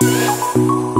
えっ